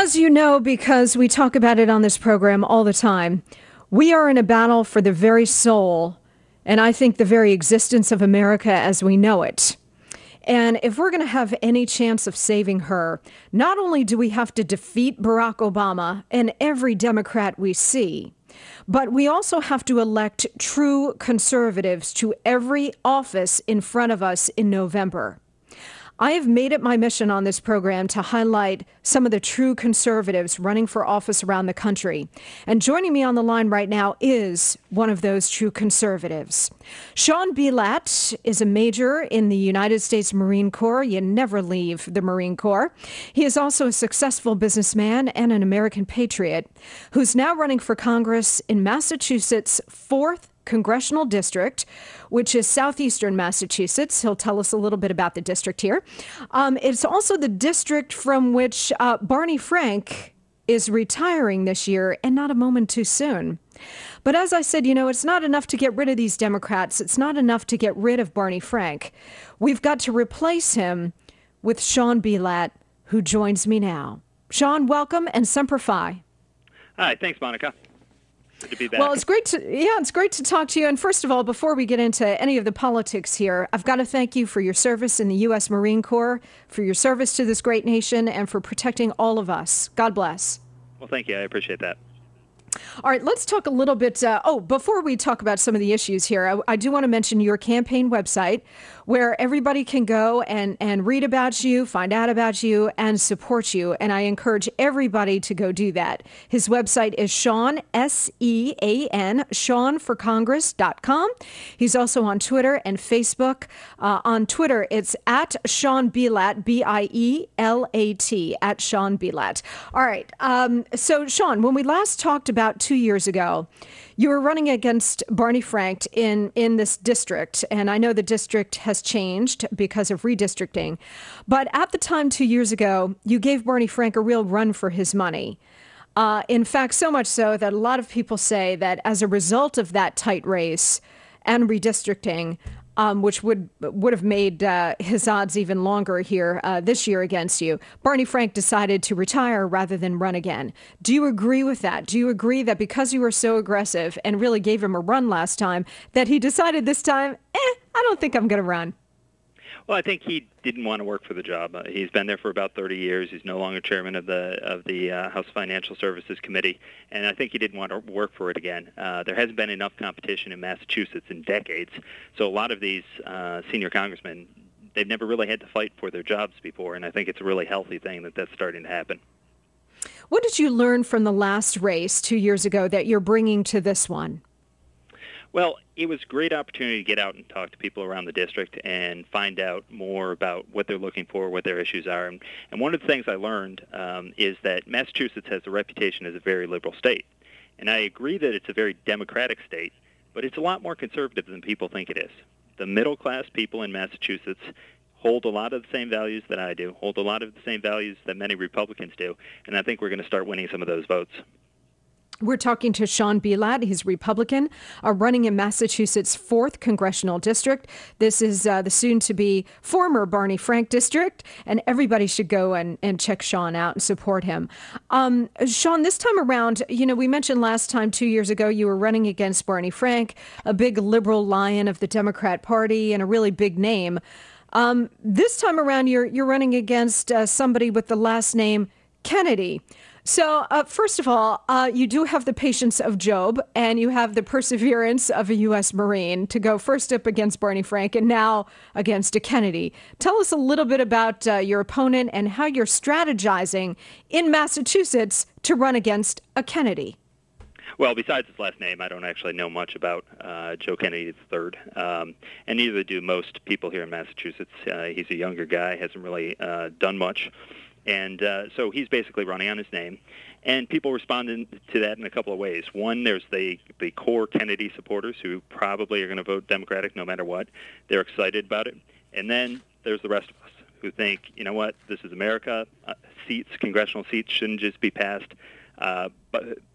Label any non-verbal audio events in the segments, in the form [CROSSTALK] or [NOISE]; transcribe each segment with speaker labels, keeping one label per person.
Speaker 1: As you know, because we talk about it on this program all the time, we are in a battle for the very soul, and I think the very existence of America as we know it. And if we're going to have any chance of saving her, not only do we have to defeat Barack Obama and every Democrat we see, but we also have to elect true conservatives to every office in front of us in November. I have made it my mission on this program to highlight some of the true conservatives running for office around the country. And joining me on the line right now is one of those true conservatives. Sean Bielat is a major in the United States Marine Corps. You never leave the Marine Corps. He is also a successful businessman and an American patriot who's now running for Congress in Massachusetts' 4th congressional district, which is southeastern Massachusetts. He'll tell us a little bit about the district here. Um, it's also the district from which uh, Barney Frank is retiring this year, and not a moment too soon. But as I said, you know, it's not enough to get rid of these Democrats. It's not enough to get rid of Barney Frank. We've got to replace him with Sean Bielat, who joins me now. Sean, welcome and Semper Fi.
Speaker 2: Hi, thanks, Monica. Good to be back.
Speaker 1: Well, it's great to yeah, it's great to talk to you. And first of all, before we get into any of the politics here, I've got to thank you for your service in the U.S. Marine Corps, for your service to this great nation, and for protecting all of us. God bless.
Speaker 2: Well, thank you. I appreciate that.
Speaker 1: All right, let's talk a little bit. Uh, oh, before we talk about some of the issues here, I, I, do want to mention your campaign website where everybody can go and, and read about you, find out about you, and support you. And I encourage everybody to go do that. His website is Sean, S E A N, SeanForCongress.com. He's also on Twitter and Facebook. Uh, on Twitter, it's at Sean Bielat, B I E L A T, at Sean Bielat. All right. Um, so, Sean, when we last talked about two years ago, you were running against Barney Frank in, in this district, and I know the district has changed because of redistricting. But at the time, two years ago, you gave Barney Frank a real run for his money. Uh, in fact, so much so that a lot of people say that as a result of that tight race and redistricting, um, which would would have made uh, his odds even longer here uh, this year against you. Barney Frank decided to retire rather than run again. Do you agree with that? Do you agree that because you were so aggressive and really gave him a run last time, that he decided this time, eh, I don't think I'm going to run?
Speaker 2: Well, I think he didn't want to work for the job. Uh, he's been there for about 30 years. He's no longer chairman of the of the uh, House Financial Services Committee, and I think he didn't want to work for it again. Uh, there hasn't been enough competition in Massachusetts in decades, so a lot of these uh, senior congressmen they've never really had to fight for their jobs before, and I think it's a really healthy thing that that's starting to happen.
Speaker 1: What did you learn from the last race two years ago that you're bringing to this one?
Speaker 2: Well, it was a great opportunity to get out and talk to people around the district and find out more about what they're looking for, what their issues are. And, and one of the things I learned um, is that Massachusetts has a reputation as a very liberal state. And I agree that it's a very democratic state, but it's a lot more conservative than people think it is. The middle class people in Massachusetts hold a lot of the same values that I do, hold a lot of the same values that many Republicans do, and I think we're going to start winning some of those votes.
Speaker 1: We're talking to Sean Bielat. He's Republican, uh, running in Massachusetts' 4th Congressional District. This is uh, the soon to be former Barney Frank District, and everybody should go and, and check Sean out and support him. Um, Sean, this time around, you know, we mentioned last time, two years ago, you were running against Barney Frank, a big liberal lion of the Democrat Party and a really big name. Um, this time around, you're, you're running against uh, somebody with the last name Kennedy. So, uh, first of all, uh, you do have the patience of Job and you have the perseverance of a U.S. Marine to go first up against Barney Frank and now against a Kennedy. Tell us a little bit about uh, your opponent and how you're strategizing in Massachusetts to run against a Kennedy.
Speaker 2: Well, besides his last name, I don't actually know much about uh, Joe Kennedy III, um, and neither do most people here in Massachusetts. Uh, he's a younger guy, hasn't really uh, done much. And uh, so he's basically running on his name. And people responded to that in a couple of ways. One, there's the, the core Kennedy supporters who probably are going to vote Democratic no matter what. They're excited about it. And then there's the rest of us who think, you know what, this is America. Uh, seats, congressional seats shouldn't just be passed uh,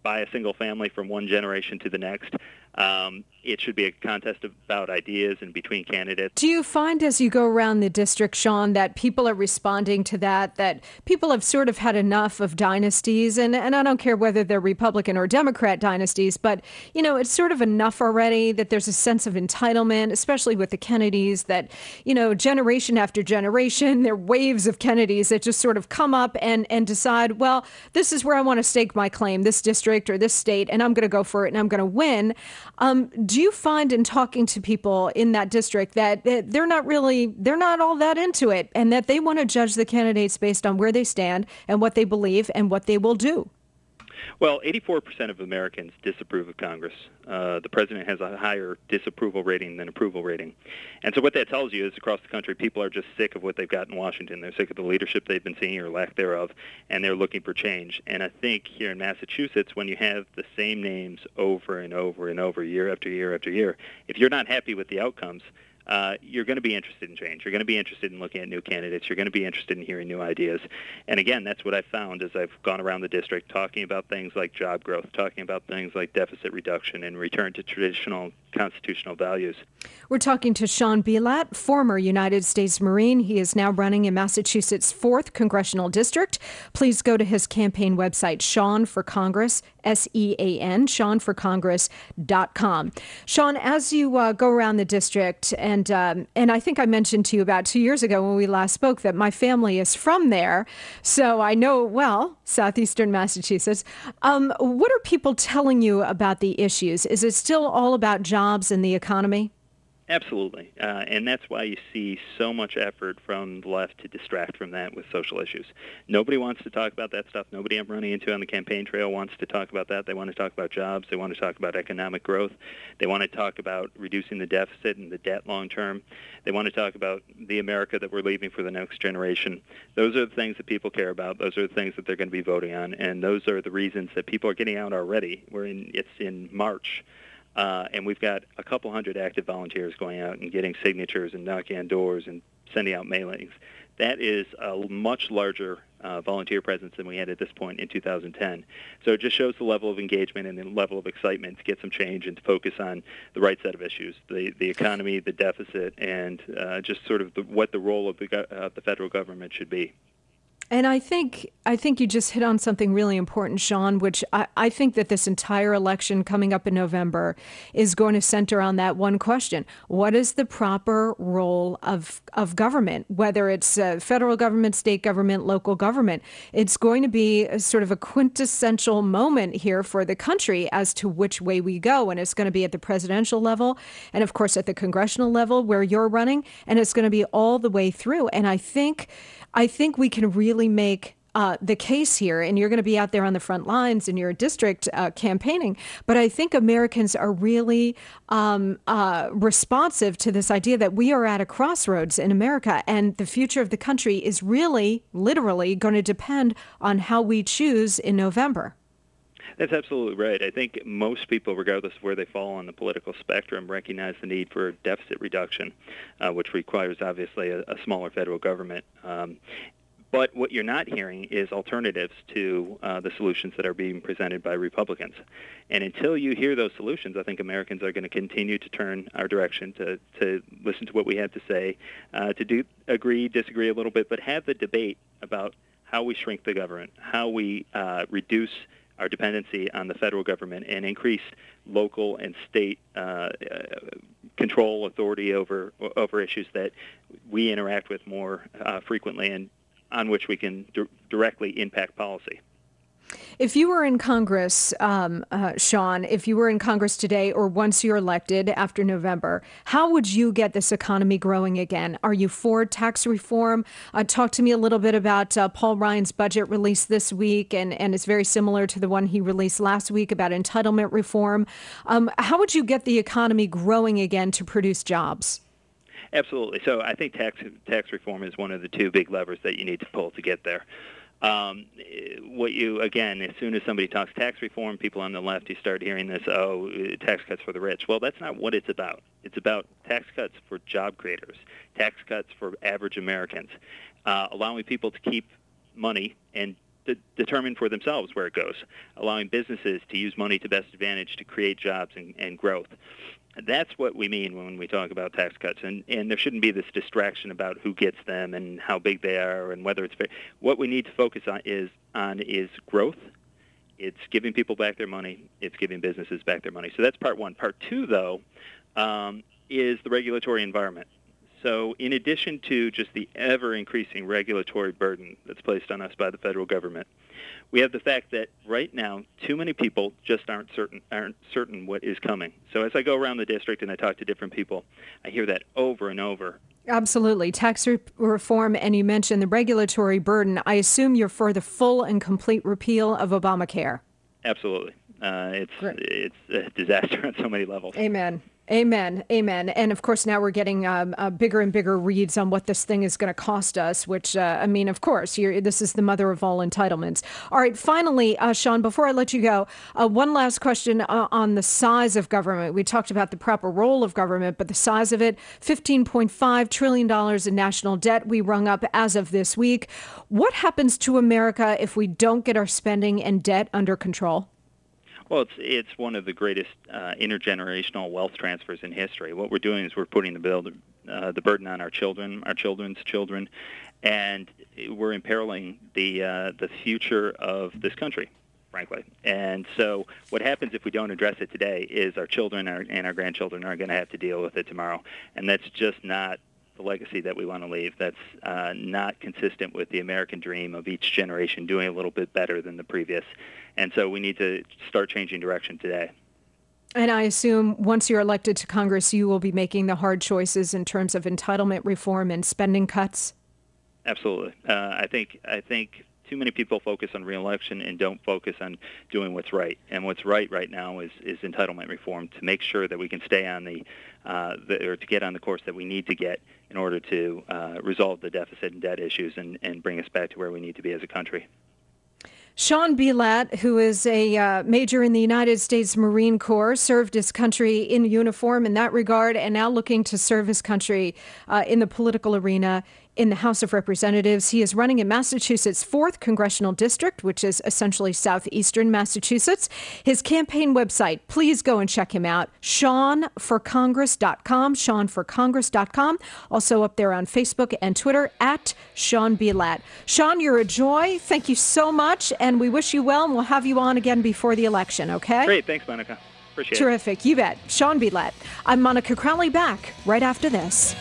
Speaker 2: by a single family from one generation to the next. Um, it should be a contest about ideas and between candidates.
Speaker 1: Do you find as you go around the district, Sean, that people are responding to that, that people have sort of had enough of dynasties? And, and I don't care whether they're Republican or Democrat dynasties, but, you know, it's sort of enough already that there's a sense of entitlement, especially with the Kennedys, that, you know, generation after generation, there are waves of Kennedys that just sort of come up and, and decide, well, this is where I want to stake my claim, this district or this state, and I'm going to go for it and I'm going to win. Um, do you find in talking to people in that district that they're not really they're not all that into it and that they want to judge the candidates based on where they stand and what they believe and what they will do?
Speaker 2: Well, 84% of Americans disapprove of Congress. Uh, the president has a higher disapproval rating than approval rating. And so what that tells you is across the country, people are just sick of what they've got in Washington. They're sick of the leadership they've been seeing or lack thereof, and they're looking for change. And I think here in Massachusetts, when you have the same names over and over and over, year after year after year, if you're not happy with the outcomes, uh, you're going to be interested in change. You're going to be interested in looking at new candidates. You're going to be interested in hearing new ideas. And again, that's what I've found as I've gone around the district talking about things like job growth, talking about things like deficit reduction and return to traditional constitutional values.
Speaker 1: We're talking to Sean Bielat, former United States Marine. He is now running in Massachusetts' 4th Congressional District. Please go to his campaign website, Sean for Congress, S E A N, SeanForCongress.com. Sean, as you uh, go around the district, and, um, and I think I mentioned to you about two years ago when we last spoke that my family is from there, so I know well southeastern Massachusetts. Um, what are people telling you about the issues? Is it still all about jobs and the economy?
Speaker 2: Absolutely. Uh, and that's why you see so much effort from the left to distract from that with social issues. Nobody wants to talk about that stuff. Nobody I'm running into on the campaign trail wants to talk about that. They want to talk about jobs. They want to talk about economic growth. They want to talk about reducing the deficit and the debt long term. They want to talk about the America that we're leaving for the next generation. Those are the things that people care about. Those are the things that they're going to be voting on. And those are the reasons that people are getting out already. We're in, it's in March. Uh, and we've got a couple hundred active volunteers going out and getting signatures and knocking on doors and sending out mailings. That is a much larger uh, volunteer presence than we had at this point in 2010. So it just shows the level of engagement and the level of excitement to get some change and to focus on the right set of issues, the, the economy, the deficit, and uh, just sort of the, what the role of the, uh, the federal government should be.
Speaker 1: And I think I think you just hit on something really important, Sean, which I, I, think that this entire election coming up in November is going to center on that one question. What is the proper role of, of government, whether it's uh, federal government, state government, local government? It's going to be a, sort of a quintessential moment here for the country as to which way we go. And it's going to be at the presidential level and, of course, at the congressional level where you're running. And it's going to be all the way through. And I think I think we can really make uh, the case here, and you're going to be out there on the front lines in your district uh, campaigning. But I think Americans are really um, uh, responsive to this idea that we are at a crossroads in America, and the future of the country is really, literally, going to depend on how we choose in November.
Speaker 2: That's absolutely right. I think most people, regardless of where they fall on the political spectrum, recognize the need for deficit reduction, uh, which requires obviously a, a smaller federal government. Um, but what you're not hearing is alternatives to uh, the solutions that are being presented by Republicans. And until you hear those solutions, I think Americans are going to continue to turn our direction to, to listen to what we have to say, uh, to do agree, disagree a little bit, but have the debate about how we shrink the government, how we uh, reduce our dependency on the federal government and increase local and state uh, uh, control authority over over issues that we interact with more uh, frequently and on which we can d- directly impact policy.
Speaker 1: If you were in Congress, um, uh, Sean, if you were in Congress today or once you're elected after November, how would you get this economy growing again? Are you for tax reform? Uh, talk to me a little bit about uh, Paul Ryan's budget release this week, and, and it's very similar to the one he released last week about entitlement reform. Um, how would you get the economy growing again to produce jobs?
Speaker 2: Absolutely. So I think tax tax reform is one of the two big levers that you need to pull to get there. Um, what you again, as soon as somebody talks tax reform, people on the left, you start hearing this, oh, tax cuts for the rich. Well, that's not what it's about. It's about tax cuts for job creators, tax cuts for average Americans, uh, allowing people to keep money and de- determine for themselves where it goes, allowing businesses to use money to best advantage to create jobs and, and growth. That's what we mean when we talk about tax cuts, and, and there shouldn't be this distraction about who gets them and how big they are and whether it's fair. What we need to focus on is on is growth. It's giving people back their money. It's giving businesses back their money. So that's part one. Part two, though, um, is the regulatory environment. So in addition to just the ever-increasing regulatory burden that's placed on us by the federal government, we have the fact that right now too many people just aren't certain aren't certain what is coming. So as I go around the district and I talk to different people, I hear that over and over.
Speaker 1: Absolutely. Tax re- reform, and you mentioned the regulatory burden. I assume you're for the full and complete repeal of Obamacare.
Speaker 2: Absolutely. Uh, it's Great. it's a disaster [LAUGHS] on so many levels.
Speaker 1: Amen. Amen. Amen. And of course, now we're getting um, uh, bigger and bigger reads on what this thing is going to cost us, which, uh, I mean, of course, this is the mother of all entitlements. All right. Finally, uh, Sean, before I let you go, uh, one last question uh, on the size of government. We talked about the proper role of government, but the size of it $15.5 trillion in national debt we rung up as of this week. What happens to America if we don't get our spending and debt under control?
Speaker 2: Well, it's it's one of the greatest uh, intergenerational wealth transfers in history. What we're doing is we're putting the bill, uh, the burden on our children, our children's children, and we're imperiling the uh, the future of this country, frankly. And so, what happens if we don't address it today is our children and our grandchildren are going to have to deal with it tomorrow, and that's just not the legacy that we want to leave. That's uh, not consistent with the American dream of each generation doing a little bit better than the previous. And so we need to start changing direction today.
Speaker 1: And I assume once you're elected to Congress, you will be making the hard choices in terms of entitlement reform and spending cuts.
Speaker 2: Absolutely. Uh, I think I think too many people focus on reelection and don't focus on doing what's right. And what's right right now is, is entitlement reform to make sure that we can stay on the, uh, the or to get on the course that we need to get in order to uh, resolve the deficit and debt issues and, and bring us back to where we need to be as a country.
Speaker 1: Sean Bielat, who is a uh, major in the United States Marine Corps, served his country in uniform in that regard and now looking to serve his country uh, in the political arena in the House of Representatives. He is running in Massachusetts' 4th Congressional District, which is essentially southeastern Massachusetts. His campaign website, please go and check him out, seanforcongress.com, seanforcongress.com. Also up there on Facebook and Twitter, at Sean Bielat. Sean, you're a joy. Thank you so much, and we wish you well, and we'll have you on again before the election, okay?
Speaker 2: Great. Thanks, Monica. Appreciate
Speaker 1: Terrific. it. Terrific. You bet. Sean Bielat. I'm Monica Crowley back right after this.